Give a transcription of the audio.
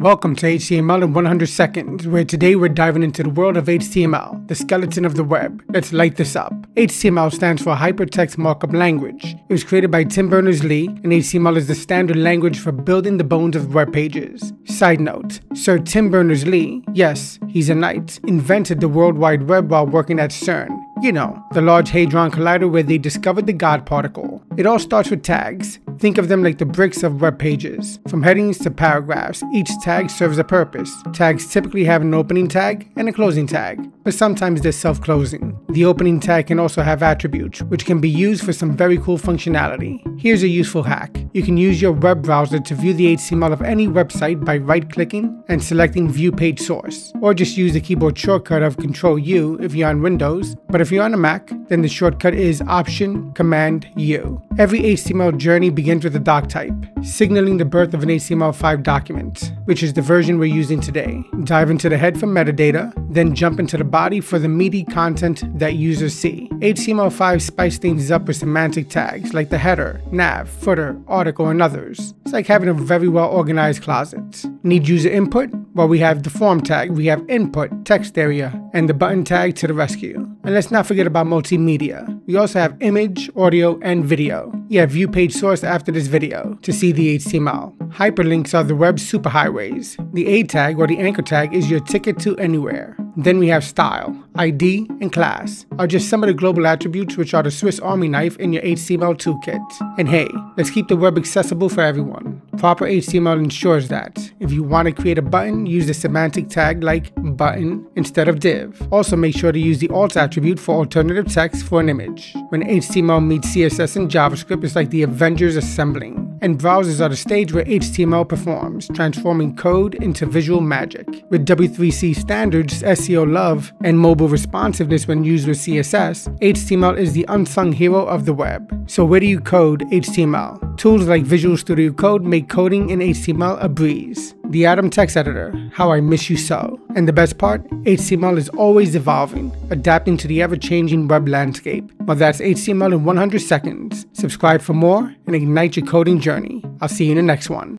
Welcome to HTML in 100 seconds, where today we're diving into the world of HTML, the skeleton of the web. Let's light this up. HTML stands for Hypertext Markup Language. It was created by Tim Berners-Lee, and HTML is the standard language for building the bones of web pages. Side note, Sir Tim Berners-Lee, yes, he's a knight, invented the World Wide Web while working at CERN. You know, the Large Hadron Collider where they discovered the God particle. It all starts with tags. Think of them like the bricks of web pages. From headings to paragraphs, each tag serves a purpose. Tags typically have an opening tag and a closing tag, but sometimes they're self-closing. The opening tag can also have attributes, which can be used for some very cool functionality. Here's a useful hack. You can use your web browser to view the HTML of any website by right-clicking and selecting View Page Source, or just use the keyboard shortcut of Ctrl U if you're on Windows, but if you're on a Mac, then the shortcut is Option Command U. Every HTML journey begins with a doc type, signaling the birth of an HTML5 document, which is the version we're using today. Dive into the head for metadata, then jump into the body for the meaty content that users see. HTML5 spice things up with semantic tags like the header, nav, footer, article, and others. It's like having a very well organized closet. Need user input? Well, we have the form tag, we have input, text area, and the button tag to the rescue. And let's not forget about multimedia. We also have image, audio, and video. You have view page source after this video to see the HTML. Hyperlinks are the web superhighways. The A tag or the anchor tag is your ticket to anywhere. Then we have style, ID, and class are just some of the global attributes which are the Swiss Army knife in your HTML toolkit. And hey, let's keep the web accessible for everyone. Proper HTML ensures that. If you want to create a button, use the semantic tag like button instead of div. Also make sure to use the alt attribute for alternative text for an image. When HTML meets CSS and JavaScript, it's like the Avengers assembling and browsers are the stage where HTML performs, transforming code into visual magic. With W3C standards, SEO love, and mobile responsiveness when used with CSS, HTML is the unsung hero of the web. So where do you code HTML? Tools like Visual Studio Code make coding in HTML a breeze. The Atom text editor, how I miss you so. And the best part, HTML is always evolving, adapting to the ever-changing web landscape. Well, that's HTML in 100 seconds. Subscribe for more and ignite your coding journey. I'll see you in the next one.